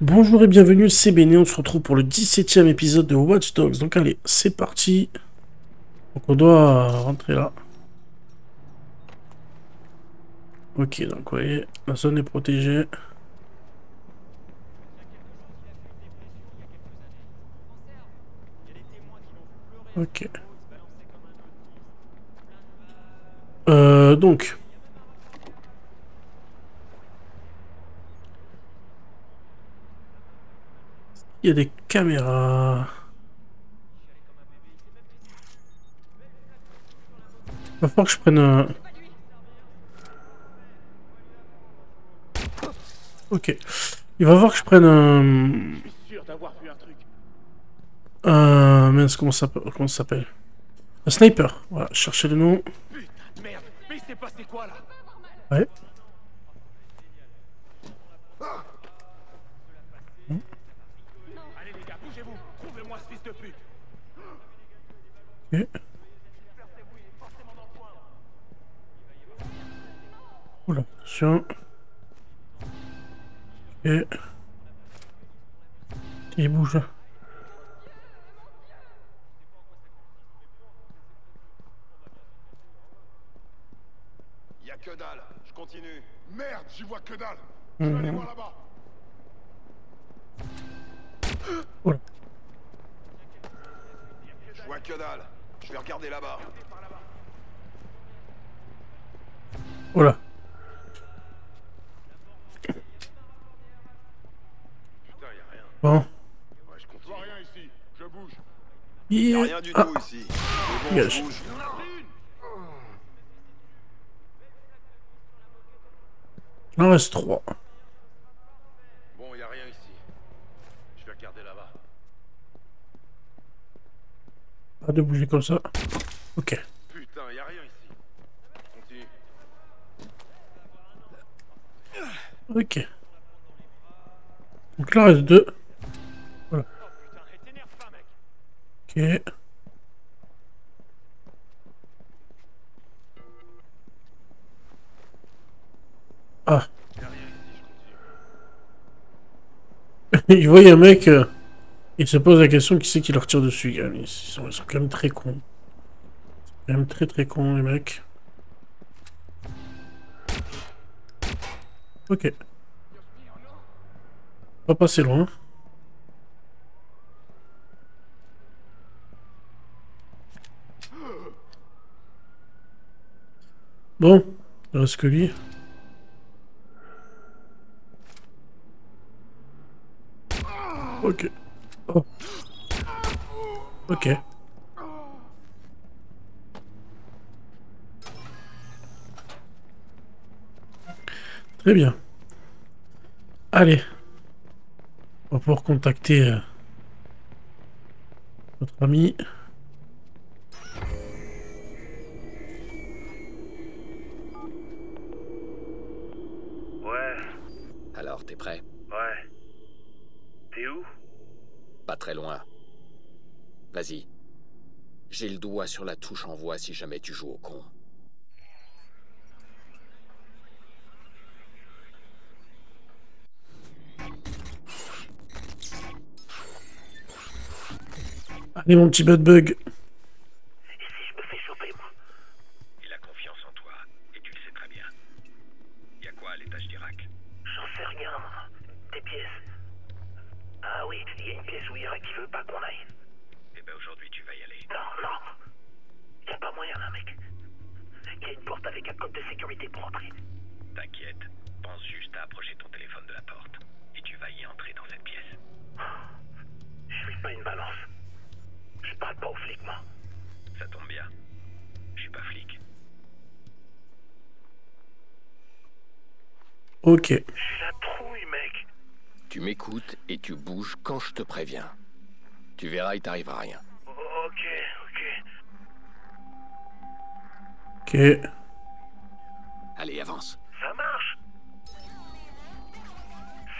Bonjour et bienvenue, c'est Béné, on se retrouve pour le 17ème épisode de Watch Dogs. Donc allez, c'est parti. Donc on doit rentrer là. Ok, donc vous voyez, la zone est protégée. Ok. Euh, donc... Il y a des caméras. Il va falloir que je prenne un... Ok. Il va falloir que je prenne un... Un... Mince, comment ça s'appelle? Un sniper. Voilà, chercher le nom. Merde Ok. Oula, attention. Ok. Il bouge. Y a que dalle, je continue. Merde, j'y vois que dalle. Je vais aller voir là-bas. Oula. Je vois que dalle. Je vais regarder là-bas. Oh. Putain, rien. Bon. Ouais, je rien rien du tout ici. Yes. Il reste 3. De bouger comme ça. Ok. Putain, y a rien ici. Continue. Ok. Donc là, reste deux. Mec Ok. Ah. Il voit un mec, euh, il se pose la question qui c'est qui leur tire dessus. gars. Ils sont, ils sont quand même très cons. Quand même très très cons les mecs. Ok. Pas passer loin. Bon, il reste que lui. Ok. Ok. Très bien. Allez. On va pouvoir contacter euh, notre ami. Ouais, Alors, t'es prêt? Ouais. T'es où? Pas très loin. Vas-y. J'ai le doigt sur la touche envoi si jamais tu joues au con. Allez mon petit bad bug. Moi. Ça tombe bien. Je suis pas flic. Ok. J'ai la trouille, mec. Tu m'écoutes et tu bouges quand je te préviens. Tu verras, il t'arrivera rien. Ok, ok. Ok. Allez, avance. Ça marche.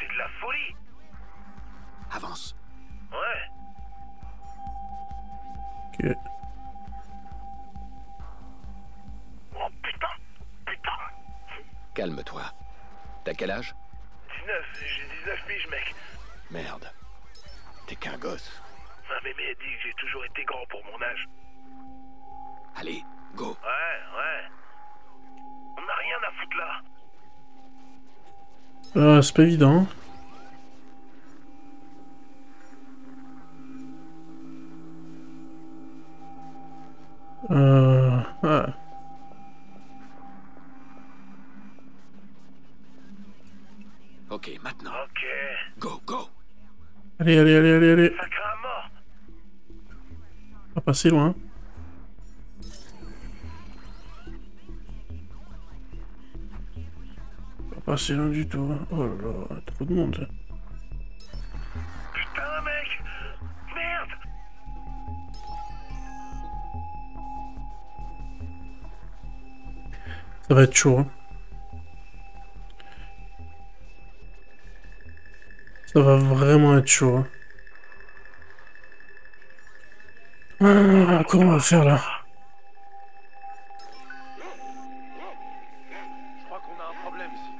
C'est de la folie. Avance. Oh putain, putain. Calme-toi. T'as quel âge? 19, j'ai 19 piges, mec. Merde. T'es qu'un gosse. Ma mémé a dit que j'ai toujours été grand pour mon âge. Allez, go. Ouais, ouais. On n'a rien à foutre là. Ah, c'est pas évident. Allez, allez, allez, allez, allez. Pas passer loin. Pas passer loin du tout. Oh là là, trop de monde. Putain, mec. Merde. Ça va être chaud. hein. Ça va vraiment être chaud. hein. Ah, comment on va faire là? Je crois qu'on a un problème ici.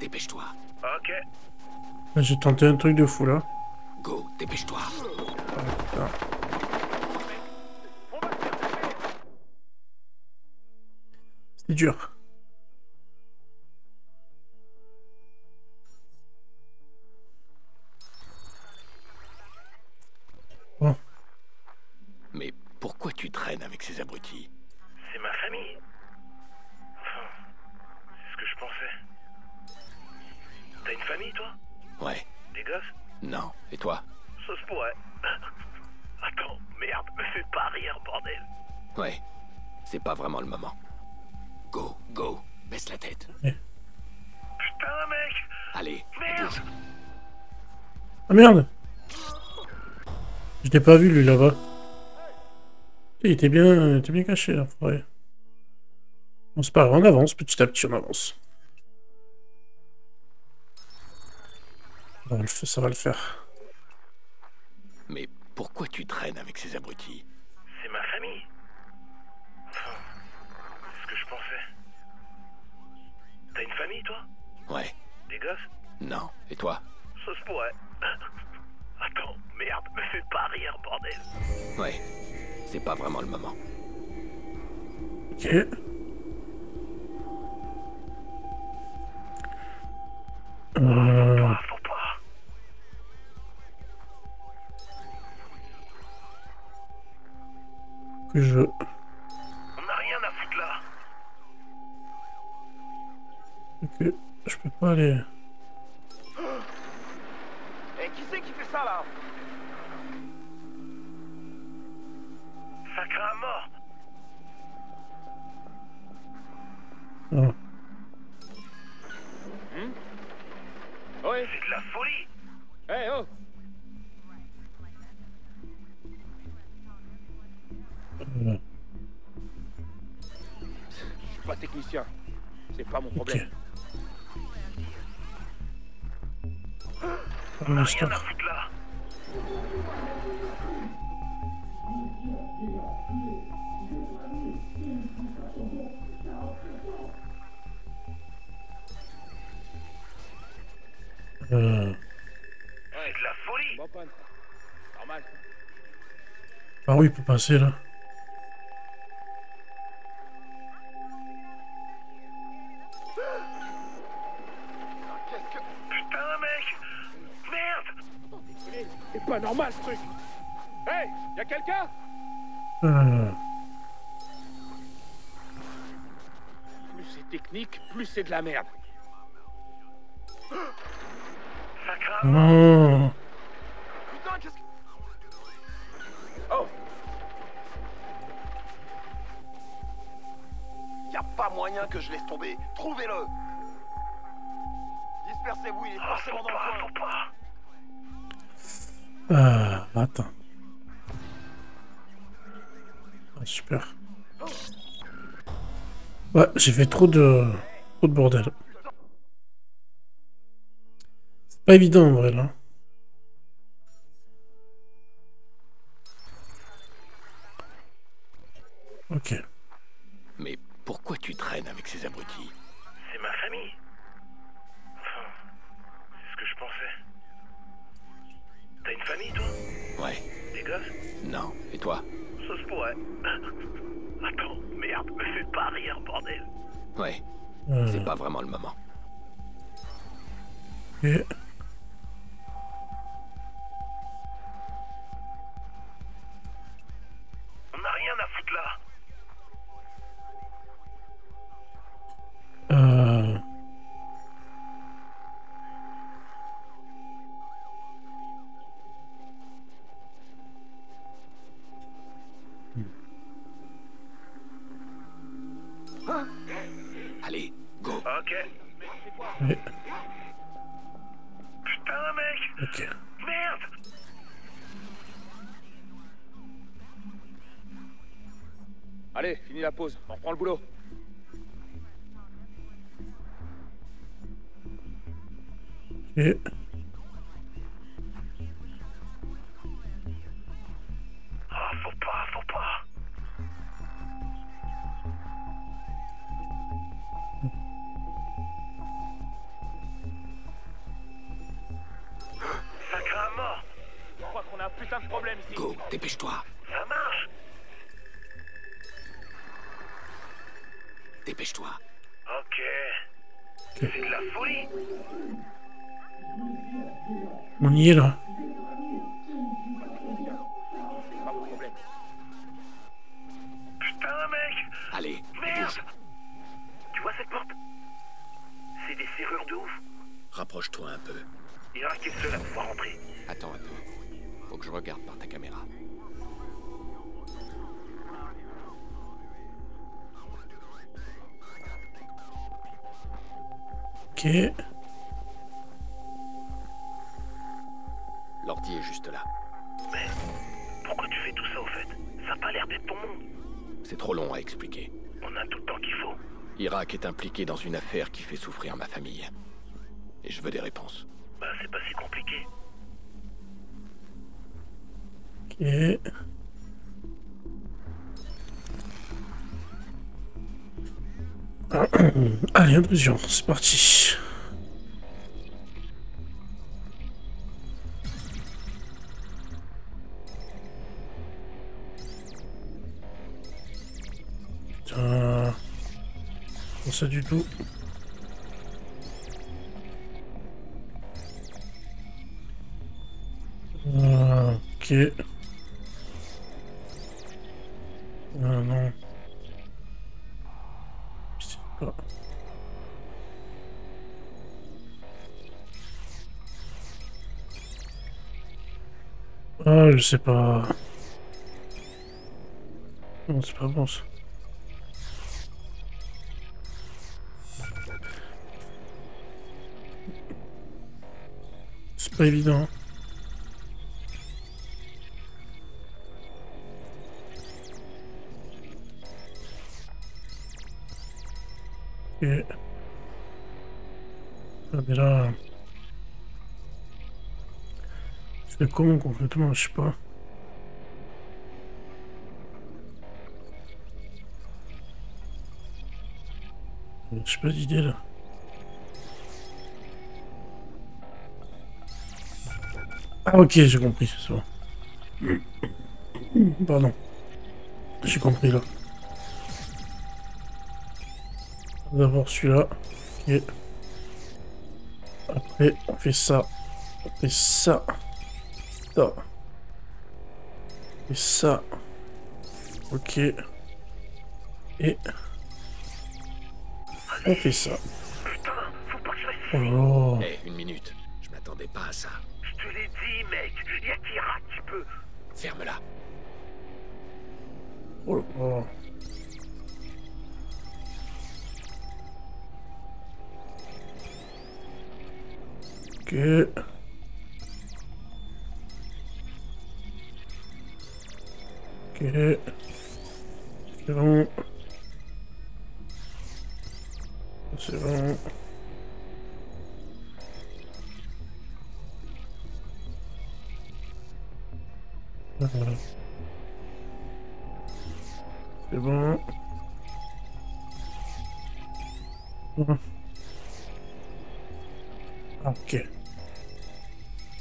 Dépêche-toi. Ok. J'ai tenté un truc de fou là. Go, dépêche-toi. C'est dur. Moment. Go, go. Baisse la tête. Putain, mec Allez, Merde bouge. Ah merde Je t'ai pas vu lui là-bas. Il était bien, il était bien caché là, ouais. C'est pas grave, on avance, petit à petit on avance. Ça va le, ça va le faire. Mais pourquoi tu traînes avec ces abrutis? C'est ma famille. Famille, toi Ouais. Des gosses Non. Et toi Ça se pourrait. Attends, merde, me fais pas rire, bordel. Ouais. C'est pas vraiment le moment. Ok. Euh, faut pas. que je... que je peux pas aller... Là. Euh. Par où il peut passer là normal ce truc Hey Y'a quelqu'un? Euh, Plus c'est technique, plus c'est de la merde. Ça Putain, qu'est-ce que. Oh Y a pas moyen que je laisse tomber. Trouvez-le. Dispersez-vous, il est forcément dans le coin. Ah, attends. Ah, super. Ouais, j'ai fait trop de... trop de bordel. C'est pas évident en vrai là. Ok. Mais pourquoi tu traînes avec ces abrutis? Attends, merde, me fais pas rire, bordel. Ouais, euh. c'est pas vraiment le moment. Boulot. Ah, faut pas, faut pas. À mort. Je crois qu'on a un putain de problème ici. Go, dépêche-toi. Dépêche-toi. Ok. C'est de la folie. On y est là. Pas de problème. Putain, mec Allez, Merde bouge. Tu vois cette porte? C'est des serrures de ouf. Rapproche-toi un peu. Ira qui est seul à pouvoir rentrer. Attends un peu. Faut que je regarde par ta caméra. Ok. L'ordi est juste là. Mais pourquoi tu fais tout ça au fait? Ça a pas l'air d'être ton monde. C'est trop long à expliquer. On a tout le temps qu'il faut. Irak est impliqué dans une affaire qui fait souffrir ma famille. Et je veux des réponses. Bah c'est pas si compliqué. Ok. Allez, intrusion, c'est parti. Ça du tout. Ok. Ah non. Pas. Ah, je sais pas. Non, c'est pas bon ça. Pas évident. Ok. Ah. Je fais comment complètement, je sais pas. J'ai pas d'idée là. Ah ok, j'ai compris, c'est bon. Pardon. J'ai compris là. D'abord celui-là. Ok. Après, on fait ça. On fait ça. Ça. Et ça. Ok. Et... On fait ça. Putain, faut pas que je reste Oh là. Hé, une minute. Je m'attendais pas à ça. Je te l'ai dit, mec. Y'a qu'Ira qui peut. Ferme-la. Oh là. Ok. Ok. C'est bon. C'est bon. C'est bon. Ok.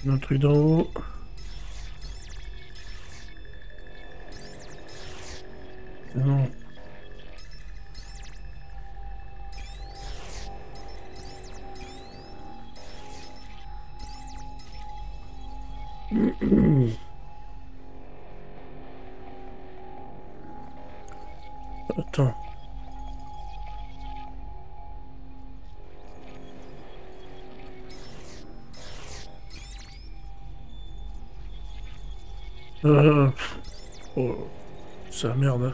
Un autre truc d'en haut. Oh, c'est la merde. hein.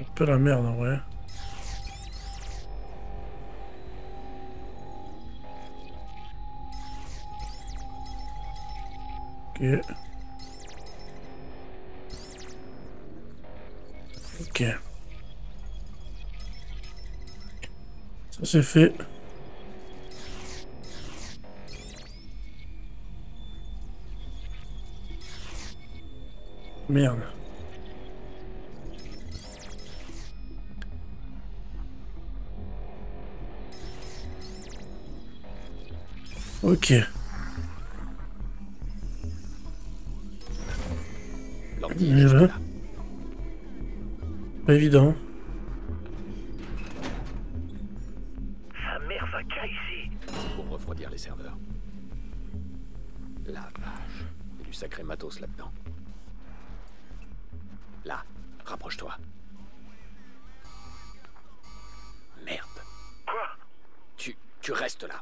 Un peu la merde en vrai. Ok. Ok. Ça c'est fait. Merde. Ok. Là. Pas évident. Sa mère va ici. pour refroidir les serveurs. La vache. Il y a du sacré matos là-dedans. Là, rapproche-toi. Merde. Quoi? Tu, tu restes là.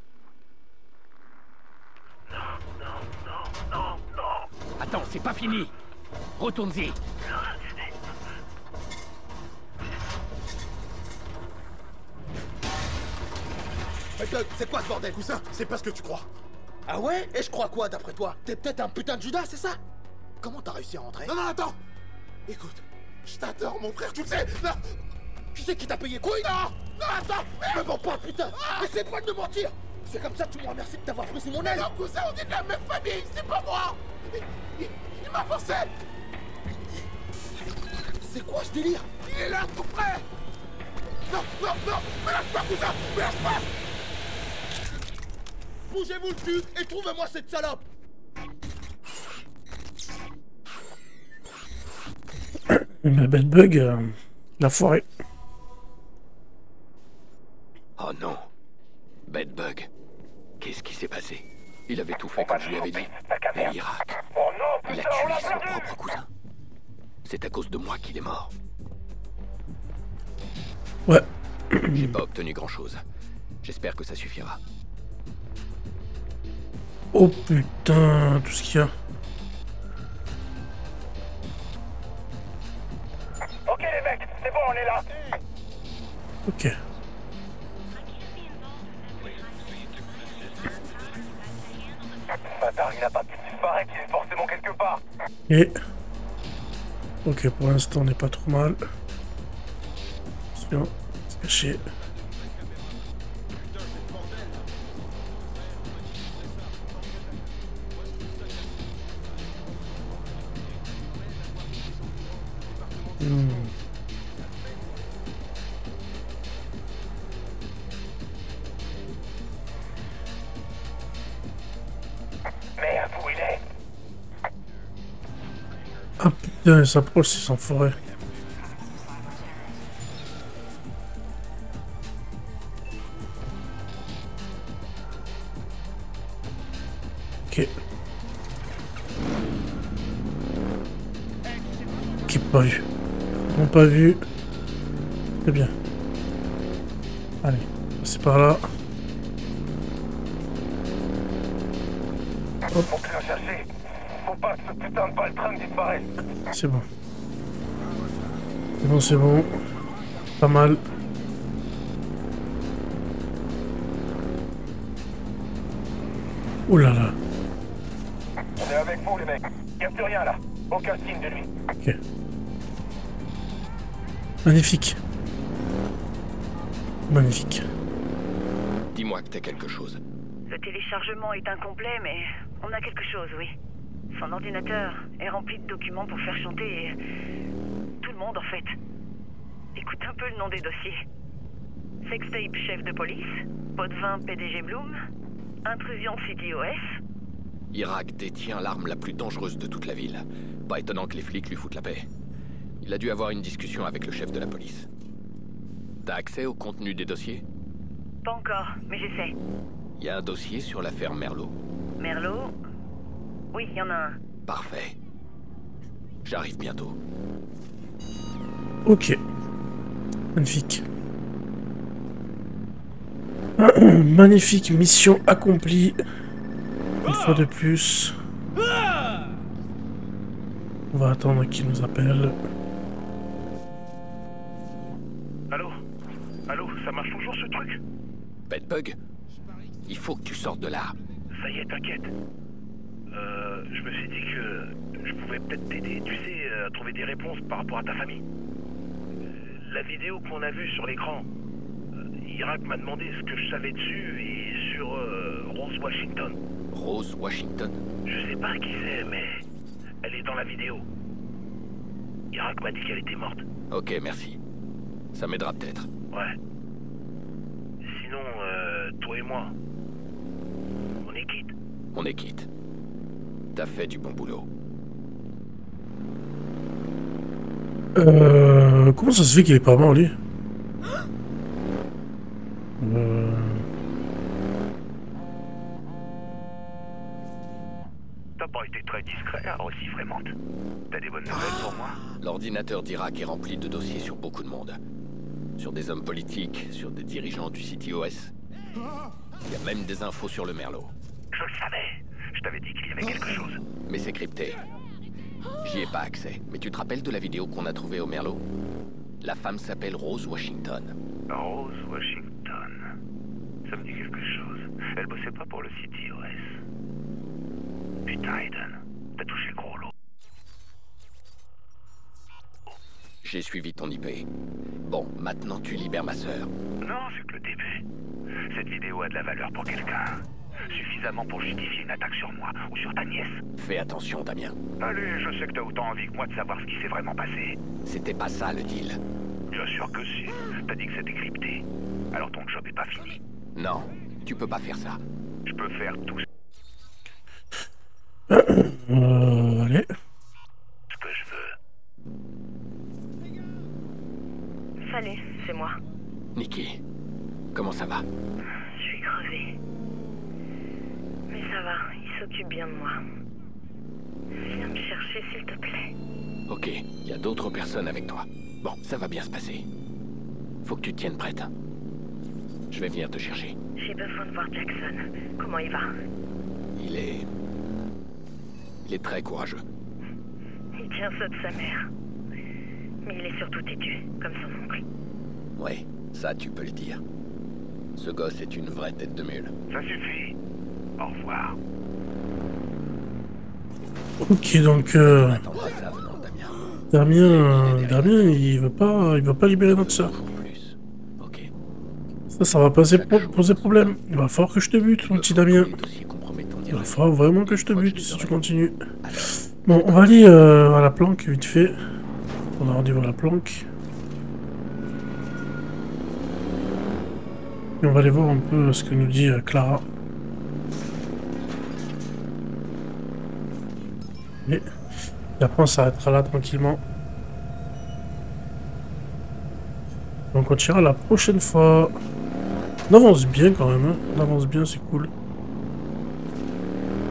Non, non, non, non. Attends, c'est pas fini. Retourne-y. Mais Doug, c'est quoi ce bordel Cousin, c'est pas ce que tu crois. Ah ouais? Et je crois quoi d'après toi? T'es peut-être un putain de Judas, c'est ça? Comment t'as réussi à rentrer? Non, non, attends Écoute, je t'adore, mon frère, tu le sais. Non. Qui c'est qui t'a payé quoi? Non. Non, attends. Me mens pas, putain. Essaie pas de me mentir. C'est comme ça que tu me remercies de t'avoir pris sous mon aile. Non, cousin, on est de la même famille, c'est pas moi. Il, il- il m'a forcé. C'est quoi ce délire? Il est là, tout près. Non, non, non. Me lâche pas, cousin. Me lâche pas. Bougez-vous le cul et trouvez-moi cette salope Le bad bug, euh, la forêt. Oh non. Bedbug. Qu'est-ce qui s'est passé? Il avait tout fait comme je lui avais dit. Et Irak. Oh non, Il a tué son propre cousin. C'est à cause de moi qu'il est mort. Ouais. J'ai pas obtenu grand-chose. J'espère que ça suffira. Oh putain, tout ce qu'il y a. Ok. Bâtard, il a pas pareil qu'il est forcément quelque part. Et... Ok, pour l'instant, on n'est pas trop mal. Attention, c'est caché. Il s'approche, c'est sans forêt. Ok. Ok, pas vu. Non, pas vu. C'est bien. Allez, c'est par là. Pas que ce putain de disparaisse. C'est bon. C'est bon, c'est bon. Pas mal. Ouh là là. On est avec vous les mecs. Y'a plus rien là. Aucun signe de lui. Ok. Magnifique. Magnifique. Dis-moi que t'as quelque chose. Le téléchargement est incomplet, mais on a quelque chose, oui. Son ordinateur est rempli de documents pour faire chanter tout le monde, en fait. Écoute un peu le nom des dossiers. Sextape chef de police, pot de vin PDG Bloom, intrusion CTOS, Irak détient l'arme la plus dangereuse de toute la ville. Pas étonnant que les flics lui foutent la paix. Il a dû avoir une discussion avec le chef de la police. T'as accès au contenu des dossiers? Pas encore, mais j'essaie. Il y a un dossier sur l'affaire Merlot. Merlot, Oui, il y en a un. Parfait. J'arrive bientôt. Ok. Magnifique. Magnifique mission accomplie. Une fois de plus. On va attendre qu'il nous appelle. Allô? Allô, ça marche toujours ce truc? Bedbug Il faut que tu sortes de là. Ça y est, t'inquiète. Je me suis dit que je pouvais peut-être t'aider, tu sais, à trouver des réponses par rapport à ta famille. Euh, La vidéo qu'on a vue sur l'écran, euh, Irak m'a demandé ce que je savais dessus et sur euh, Rose Washington. Rose Washington Je sais pas qui c'est, mais elle est dans la vidéo. Irak m'a dit qu'elle était morte. Ok, merci. Ça m'aidera peut-être. Ouais. Sinon, euh, toi et moi, on est quitte. On est quitte. T'as fait du bon boulot. Euh, comment ça se fait qu'il est pas mort, lui? Euh... T'as pas été très discret, aussi Frémante. T'as des bonnes nouvelles pour moi? L'ordinateur d'Irak est rempli de dossiers sur beaucoup de monde. Sur des hommes politiques, sur des dirigeants du CTOS. Il y a même des infos sur le Merlot. Je le savais. T'avais dit qu'il y avait quelque chose. Mais c'est crypté. J'y ai pas accès. Mais tu te rappelles de la vidéo qu'on a trouvée au Merlot? La femme s'appelle Rose Washington. Rose Washington. Ça me dit quelque chose. Elle bossait pas pour le CTOS. Putain, Aiden. T'as touché le gros lot. J'ai suivi ton IP. Bon, maintenant tu libères ma sœur. Non, c'est que le début. Cette vidéo a de la valeur pour quelqu'un. Suffisamment pour justifier une attaque sur moi ou sur ta nièce. Fais attention, Damien. Allez, je sais que t'as autant envie que moi de savoir ce qui s'est vraiment passé. C'était pas ça le deal. Bien sûr que si. T'as dit que c'était crypté. Alors ton job est pas fini. Non, tu peux pas faire ça. Je peux faire tout Euh, allez. ce que je veux. Salut, c'est moi. Nikki, comment ça va Je suis crevée. Mais ça va, il s'occupe bien de moi. Viens me chercher, s'il te plaît. Ok, il y avec toi. Bon, ça va bien se passer. Faut que tu te tiennes prête. Je vais venir te chercher. J'ai besoin de voir Jackson. Comment il va? Il est... Il est très courageux. Il tient ça de sa mère. Mais il est surtout têtu, comme son oncle. Ouais, ça tu peux le dire. Ce gosse est une vraie tête de mule. Ça suffit. Au revoir. Ok, donc... Euh, Damien. Damien, euh, Damien, il veut pas, il veut pas libérer notre sœur. Ça, ça va poser, poser problème. Il va falloir que je te bute, mon petit Damien. Il va falloir vraiment que je te bute si tu continues. Bon, on va aller euh, à la planque vite fait. On a rendez-vous à la planque. Et on va aller voir un peu ce que nous dit euh, Clara. Et après on s'arrêtera là tranquillement. On continuera la prochaine fois. On avance bien quand même, hein. on avance bien, c'est cool.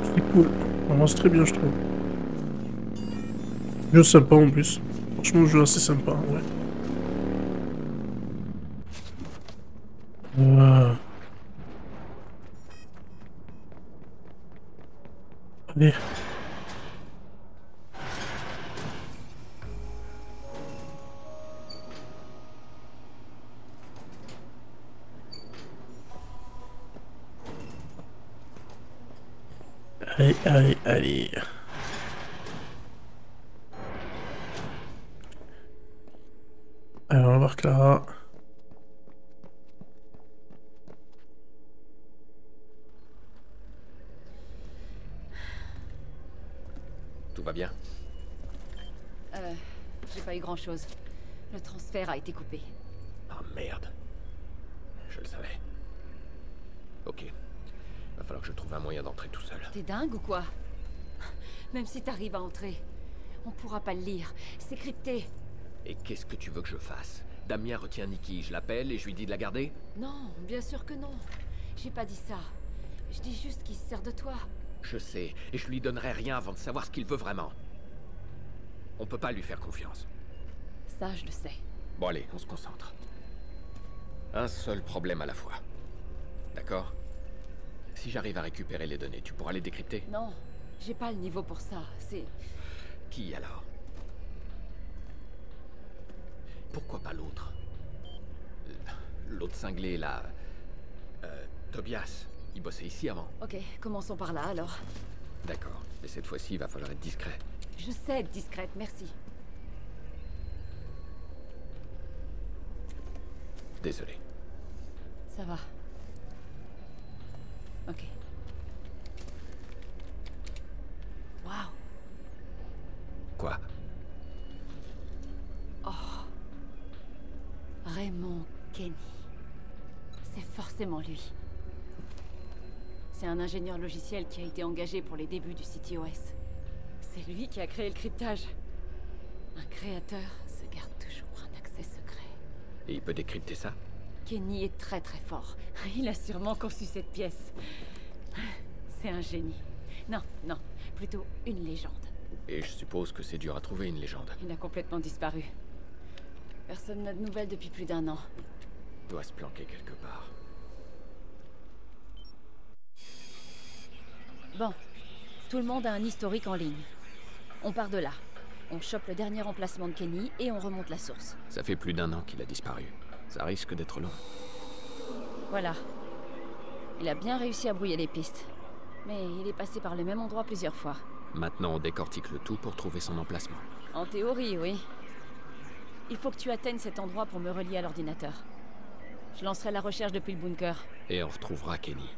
C'est cool, on avance très bien je trouve. Jeu sympa en plus. Franchement, jeu assez sympa, ouais. Euh... Allez. Allez, allez, allez. Alors, on va voir Clara. Tout va bien? Euh, j'ai pas eu grand chose. Le transfert a été coupé. Ah merde. Je le savais. Ok. Va falloir que je trouve un moyen d'entrer tout seul. T'es dingue ou quoi? Même si t'arrives à entrer, on pourra pas le lire. C'est crypté. Et qu'est-ce que tu veux que je fasse? Damien retient Nikki, je l'appelle et je lui dis de la garder? Non, bien sûr que non. J'ai pas dit ça. Je dis juste qu'il se sert de toi. Je sais, et je lui donnerai rien avant de savoir ce qu'il veut vraiment. On peut pas lui faire confiance. Ça, je le sais. Bon allez, on se concentre. Un seul problème à la fois. D'accord? Si j'arrive à récupérer les données, tu pourras les décrypter Non, j'ai pas le niveau pour ça. C'est... Qui alors? Pourquoi pas l'autre? L'autre cinglé, là... Euh, Tobias. Il bossait ici avant. Ok, commençons par là alors. D'accord. Mais cette fois-ci, il va falloir être discret. Je sais être discrète, merci. Désolé. Ça va. Ok. Waouh. Quoi? Oh. Raymond Kenny. C'est forcément lui. C'est un ingénieur logiciel qui a été engagé pour les débuts du CTOS. C'est lui qui a créé le cryptage. Un créateur se garde toujours un accès secret. Et il peut décrypter ça? Kenny est très très fort. Il a sûrement conçu cette pièce. C'est un génie. Non, non, plutôt une légende. Et je suppose que c'est dur à trouver une légende. Il a complètement disparu. Personne n'a de nouvelles depuis plus d'un an. Il doit se planquer quelque part. Bon, tout le monde a un historique en ligne. On part de là. On chope le dernier emplacement de Kenny et on remonte la source. Ça fait plus d'un an qu'il a disparu. Ça risque d'être long. Voilà. Il a bien réussi à brouiller les pistes. Mais il est passé par le même endroit plusieurs fois. Maintenant, on décortique le tout pour trouver son emplacement. En théorie, oui. Il faut que tu atteignes cet endroit pour me relier à l'ordinateur. Je lancerai la recherche depuis le bunker. Et on retrouvera Kenny.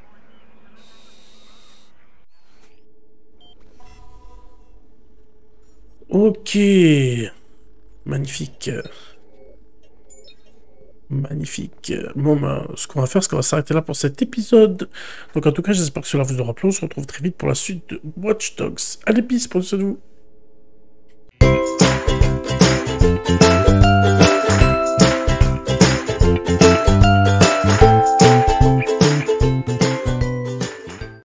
Ok. Magnifique. Magnifique. Bon, ben, ce qu'on va faire, c'est qu'on va s'arrêter là pour cet épisode. Donc, en tout cas, j'espère que cela vous aura plu. On se retrouve très vite pour la suite de Watch Dogs. Allez, peace, pensez-vous.